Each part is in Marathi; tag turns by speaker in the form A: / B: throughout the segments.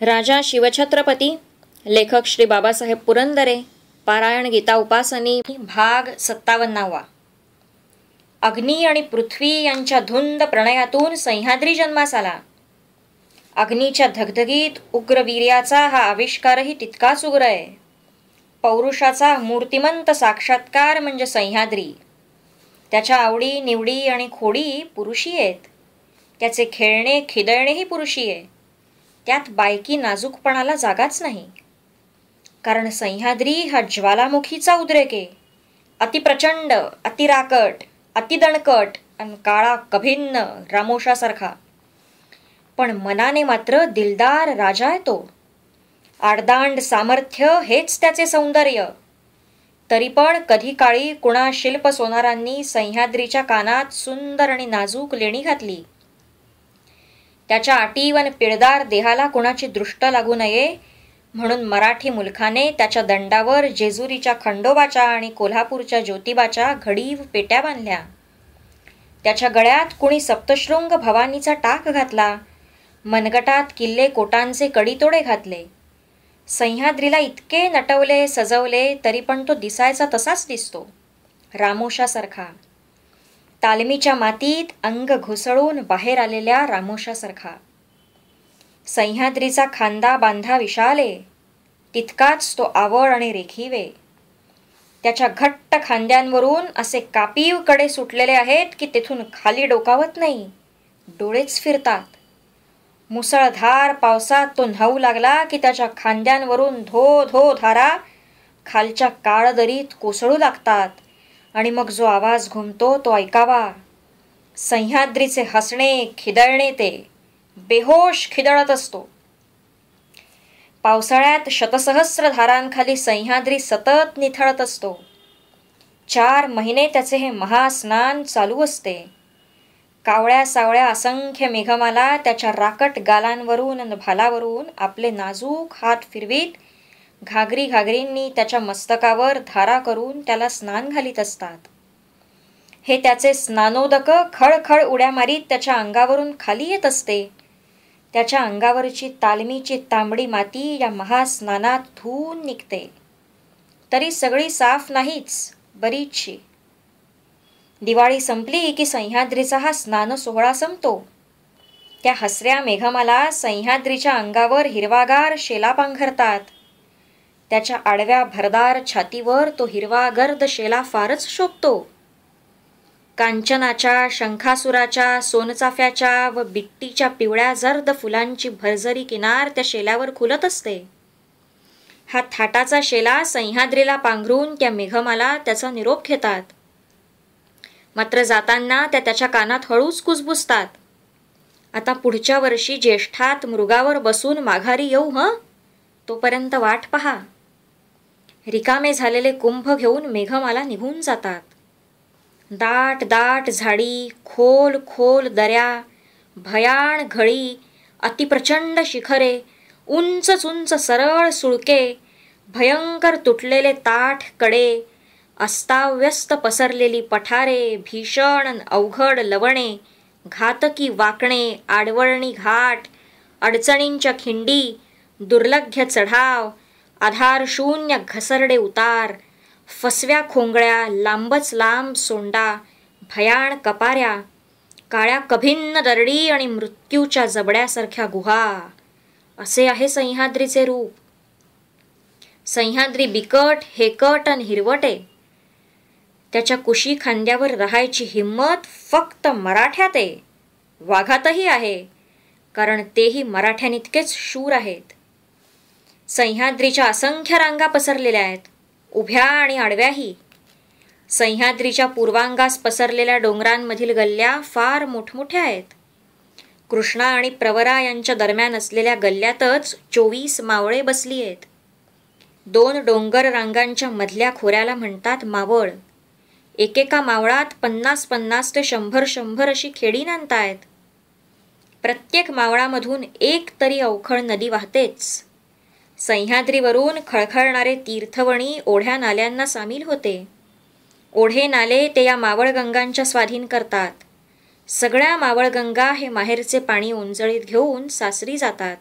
A: राजा शिवछत्रपती लेखक श्री बाबासाहेब पुरंदरे पारायण गीता उपासनी भाग सत्तावन्नावा. अग्नी आणि पृथ्वी यांच्या धुंद प्रणयातून सह्याद्री जन्मास आला. अग्नीच्या धगधगीत उग्रवीर्याचा हा आविष्कारही तितकाच उग्र आहे. पौरुषाचा मूर्तिमंत साक्षात्कार म्हणजे सह्याद्री. त्याच्या आवडी निवडी आणि खोडी पुरुषी आहेत. त्याचे खेळणे खिदळणेही पुरुषी आहे. त्यात बायकी नाजूकपणाला जागाच नाही. कारण सह्याद्री हा ज्वालामुखीचा उद्रेक आहे. अतिप्रचंड अतिराकट अतिदणकट आणि काळा कभिन्न रामोशासारखा. पण मनाने मात्र दिलदार राजा आहे तो. आडदांड सामर्थ्य हेच त्याचे सौंदर्य. तरी पण कधी काळी कुणा शिल्प सोनारांनी सह्याद्रीच्या कानात सुंदर आणि नाजूक लेणी घातली. त्याच्या अटीवन पिळदार देहाला कुणाची दृष्ट लागू नये? म्हणून मराठी मुलखाने त्याच्या दंडावर जेजुरीच्या खंडोबाच्या आणि कोल्हापूरच्या ज्योतिबाच्या घडीव पेट्या बांधल्या. त्याच्या गळ्यात कुणी सप्तशृंग भवानीचा टाक घातला. मनगटात किल्ले कोटांचे कडीतोडे घातले. सह्याद्रीला इतके नटवले सजवले तरी पण तो दिसायचा तसाच दिसतो. रामोशासारखा. तालमीच्या मातीत अंग घुसळून बाहेर आलेल्या रामोशासारखा. सह्याद्रीचा खांदा बांधा विशाले तितकाच तो आवळ आणि रेखीवे. त्याच्या घट्ट खांद्यांवरून असे कापीवकडे सुटलेले आहेत की तेथून खाली डोकावत नाही डोळेच फिरतात. मुसळधार पावसात तो न्हाऊ लागला की त्याच्या खांद्यांवरून धो धो धारा खालच्या काळदरीत कोसळू लागतात. आणि मग जो आवाज घुमतो तो ऐकावा. सह्याद्रीचे हसणे खिदळणे ते. बेहोश खिदळत असतो. पावसाळ्यात शतसहस्र धारांखाली सह्याद्री सतत निथळत असतो. चार महिने त्याचे हे महास्नान चालू असते. कावळ्या सावळ्या असंख्य मेघमाला त्याच्या राकट गालांवरून भालावरून आपले नाजूक हात फिरवीत घागरी घागरींनी त्याच्या मस्तकावर धारा करून त्याला स्नान घालीत असतात. हे त्याचे स्नानोदक खळखळ उड्या मारीत त्याच्या अंगावरून खाली येत असते. त्याच्या अंगावरची तालमीची तांबडी माती या महास्नानात धुवून निघते. तरी सगळी साफ नाहीच बरीचशी. दिवाळी संपली की सह्याद्रीचा हा स्नान सोहळा संपतो. त्या हसऱ्या मेघमाला सह्याद्रीच्या अंगावर हिरवागार शेला पांघरतात त्याच्या आडव्या भरदार छातीवर तो हिरवा गर्द शेला फारच शोभतो. कांचनाच्या शंखासुराच्या सोनचाफ्याच्या व बिट्टीच्या पिवळ्या जर्द फुलांची भरझरी किनार त्या शेल्यावर खुलत असते. हा थाटाचा शेला सह्याद्रीला पांघरून त्या मेघमाला त्याचा निरोप घेतात. मात्र जाताना त्या त्याच्या कानात हळूच कुजबुजतात. आता पुढच्या वर्षी ज्येष्ठात मृगावर बसून माघारी येऊ हं? तोपर्यंत वाट पहा. रिकामे झालेले कुंभ घेऊन मेघमाला निघून जातात. दाट दाट झाडी खोल खोल दऱ्या भयाण घळी अतिप्रचंड शिखरे उंच उंच सरळ सुळके भयंकर तुटलेले ताठकडे अस्ताव्यस्त पसरलेली पठारे भीषण अवघड लवणे घातकी वाकणे आडवळणी घाट अडचणींच्या खिंडी दुर्लभ्य चढाव आधार शून्य घसरडे उतार फसव्या खोंगळ्या लांबच लांब सोंडा भयाण कपाऱ्या काळ्या कभिन्न दरडी आणि मृत्यूच्या जबड्यासारख्या गुहा. असे आहे सह्याद्रीचे रूप. सह्याद्री बिकट हेकट आणि हिरवटे. त्याच्या कुशी खांद्यावर राहायची हिंमत फक्त मराठ्यात आहे. वाघातही आहे कारण तेही मराठ्यानितकेच शूर आहेत. सह्याद्रीच्या असंख्य रांगा पसरलेल्या आहेत. उभ्या आणि आडव्याही. सह्याद्रीच्या पूर्वांगास पसरलेल्या डोंगरांमधील गल्ल्या फार मोठमोठ्या आहेत. कृष्णा आणि प्रवरा यांच्या दरम्यान असलेल्या गल्ल्यातच चोवीस मावळे बसली आहेत. दोन डोंगर रांगांच्या मधल्या खोऱ्याला म्हणतात मावळ. एकेका मावळात पन्नास पन्नास ते शंभर शंभर अशी खेडी नांदतायत. प्रत्येक मावळामधून एक तरी अवखळ नदी वाहतेच. सह्याद्रीवरून खळखळणारे तीर्थवणी ओढ्या नाल्यांना सामील होते. ओढे नाले ते या मावळगंगांच्या स्वाधीन करतात. सगळ्या मावळगंगा हे माहेरचे पाणी उंजळीत घेऊन सासरी जातात.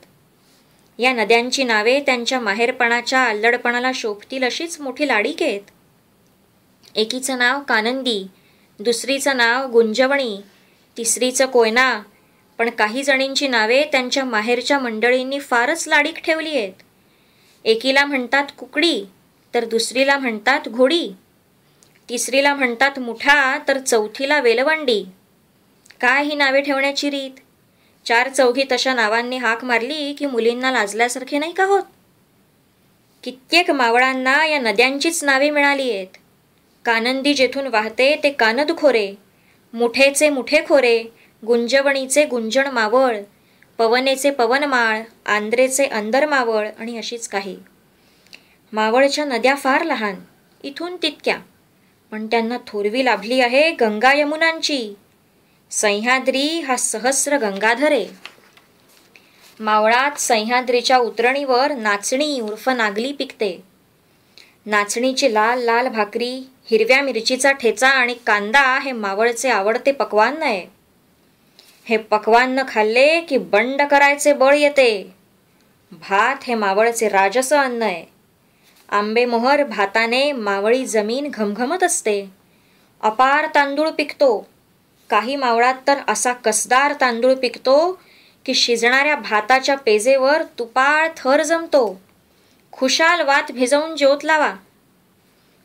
A: या नद्यांची नावे त्यांच्या माहेरपणाच्या आल्लडपणाला शोभतील अशीच मोठी लाडीक आहेत एकीचं नाव कानंदी दुसरीचं नाव गुंजवणी तिसरीचं कोयना पण काही जणींची नावे त्यांच्या माहेरच्या मंडळींनी फारच लाडीक ठेवली आहेत. एकीला म्हणतात कुकडी तर दुसरीला म्हणतात घोडी. तिसरीला म्हणतात मुठा तर चौथीला वेलवंडी. काय ही नावे ठेवण्याची रीत? चार चौघी तशा नावांनी हाक मारली की मुलींना लाजल्यासारखे नाही का होत? कित्येक मावळांना या नद्यांचीच नावे मिळाली आहेत. कानंदी जेथून वाहते ते कानद खोरे मुठेचे मुठे खोरे गुंजवणीचे गुंजण मावळ पवनेचे पवनमाळ आंध्रेचे अंदर मावळ आणि अशीच काही. मावळच्या नद्या फार लहान इथून तितक्या. पण त्यांना थोरवी लाभली आहे गंगा यमुनांची. सह्याद्री हा सहस्र गंगाधरे. मावळात सह्याद्रीच्या उतरणीवर नाचणी उर्फ नागली पिकते. नाचणीची लाल लाल भाकरी हिरव्या मिरचीचा ठेचा आणि कांदा हे मावळचे आवडते पक्वान्न आहे. हे पक्वान्न खाल्ले की बंड करायचे बळ येते. भात हे मावळचे राजस अन्न आहे. आंबेमोहर भाताने मावळी जमीन घमघमत असते. अपार तांदूळ पिकतो. काही मावळात तर असा कसदार तांदूळ पिकतो की शिजणाऱ्या भाताच्या पेजेवर तुपाळ थर जमतो. खुशाल वात भिजवून ज्योत लावा.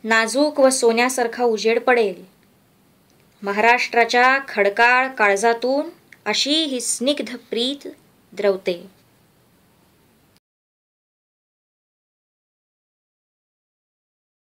A: नाजूक व सोन्यासारखा उजेड पडेल. महाराष्ट्राच्या खडकाळ काळजातून अशी ही स्निग्ध प्रीत द्रवते.